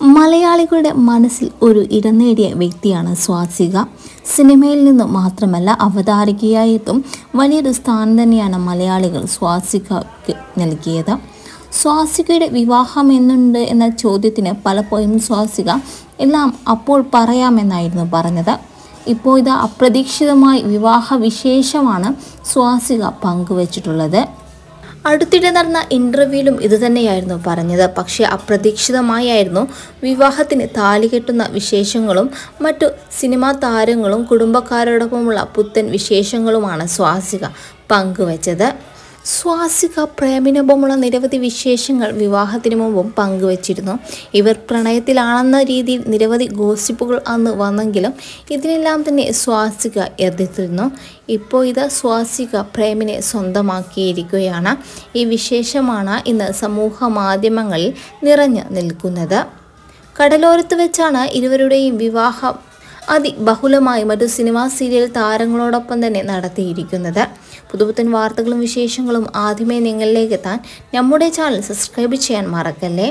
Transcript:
മലയാളികളുടെ മനസ്സിൽ ഒരു ഇടം നേടിയ വ്യക്തിയാണ് സ്വാസിക. സിനിമയിൽ നിന്ന് മാത്രമല്ല അവതാരികയായിട്ടും വലിയൊരു സ്ഥാനം തന്നെയാണ് മലയാളികൾ സ്വാസികക്ക് നൽകിയത്. സ്വാസികയുടെ വിവാഹം എന്നുണ്ട് എന്ന ചോദ്യത്തിന് പലപ്പോഴും സ്വാസിക എല്ലാം അപ്പോൾ പറയാമെന്നായിരുന്നു പറഞ്ഞത്. ഇപ്പോൾ ഇത് അപ്രതീക്ഷിതമായി വിവാഹ വിശേഷമാണ് സ്വാസിക പങ്കുവച്ചിട്ടുള്ളത്. അടുത്തിടെ നടന്ന ഇന്റർവ്യൂവിലും ഇതുതന്നെയായിരുന്നു പറഞ്ഞത്. പക്ഷേ അപ്രതീക്ഷിതമായായിരുന്നു വിവാഹത്തിന് താലി കെട്ടുന്ന വിശേഷങ്ങളും മറ്റു സിനിമാ താരങ്ങളും കുടുംബക്കാരോടൊപ്പമുള്ള പുത്തൻ വിശേഷങ്ങളുമാണ് സ്വാസിക പങ്കുവച്ചത്. സ്വാസിക പ്രേമിനൊപ്പമുള്ള നിരവധി വിശേഷങ്ങൾ വിവാഹത്തിന് മുമ്പും പങ്കുവച്ചിരുന്നു. ഇവർ പ്രണയത്തിലാണെന്ന രീതിയിൽ നിരവധി ഗോസിപ്പുകൾ അന്ന് വന്നെങ്കിലും ഇതിനെല്ലാം തന്നെ സ്വാസിക എതിർത്തിരുന്നു. ഇപ്പോൾ ഇത് സ്വാസിക പ്രേമിനെ സ്വന്തമാക്കിയിരിക്കുകയാണ്. ഈ വിശേഷമാണ് ഇന്ന് സമൂഹ മാധ്യമങ്ങളിൽ നിറഞ്ഞു നിൽക്കുന്നത്. കടലോരത്ത് വെച്ചാണ് ഇരുവരുടെയും വിവാഹം അതിബഹുലമായി മറ്റു സിനിമാ സീരിയൽ താരങ്ങളോടൊപ്പം തന്നെ നടത്തിയിരിക്കുന്നത്. പുതുപുത്തൻ വാർത്തകളും വിശേഷങ്ങളും ആദ്യമേ നിങ്ങളിലേക്ക് എത്താൻ നമ്മുടെ ചാനൽ സബ്സ്ക്രൈബ് ചെയ്യാൻ മറക്കല്ലേ?